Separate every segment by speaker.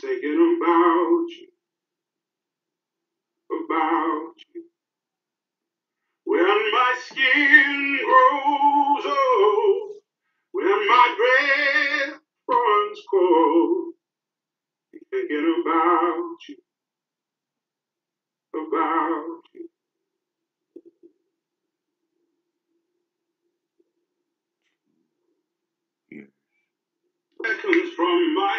Speaker 1: thinking about you, about you. When my skin grows old, when my breath runs cold, thinking about you, about you. That comes from my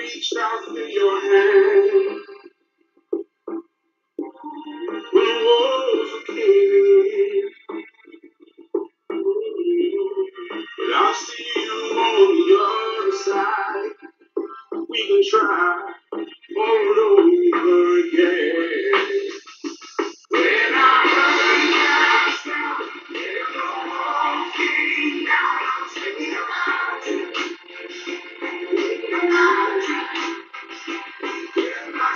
Speaker 1: reach out to your hand. When the walls are caving but I see you on the other side. We can try all over again.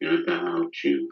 Speaker 1: figure out you.